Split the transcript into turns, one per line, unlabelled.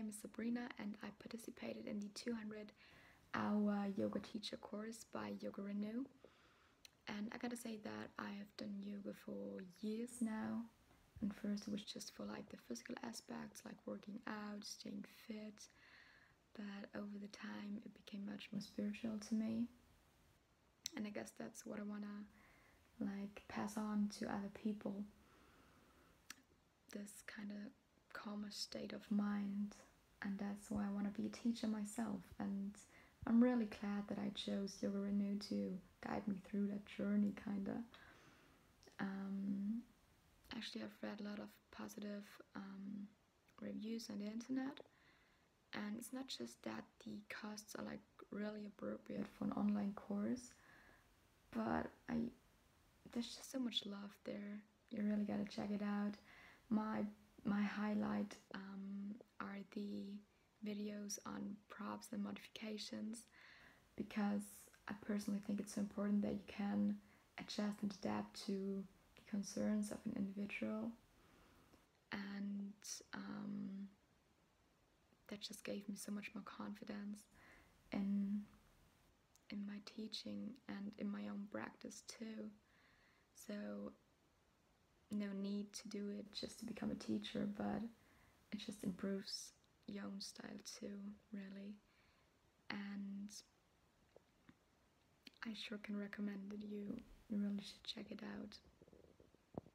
name is Sabrina and I participated in the 200 hour yoga teacher course by Yoga Renew. And I gotta say that I have done yoga for years now. And first it was just for like the physical aspects, like working out, staying fit. But over the time it became much more spiritual to me. And I guess that's what I wanna like pass on to other people. This kind of calmer state of mind and that's why I want be a teacher myself and I'm really glad that I chose Yoga Renew to guide me through that journey kinda. Um, actually I've read a lot of positive um, reviews on the internet and it's not just that the costs are like really appropriate for an online course but I there's just so much love there. You really gotta check it out. My my highlight um, videos on props and modifications because I personally think it's so important that you can adjust and adapt to the concerns of an individual. And um, that just gave me so much more confidence in in my teaching and in my own practice too. So no need to do it just to become a teacher, but it just improves your own style too, really. And I sure can recommend that you, you really should check it out.